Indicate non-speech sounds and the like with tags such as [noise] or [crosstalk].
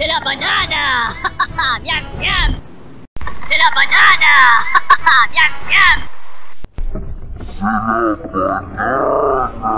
¡De la banana! [laughs] ¡Miam, miam! ¡De la banana! [laughs] ¡Miam, miam! ¡De la banana!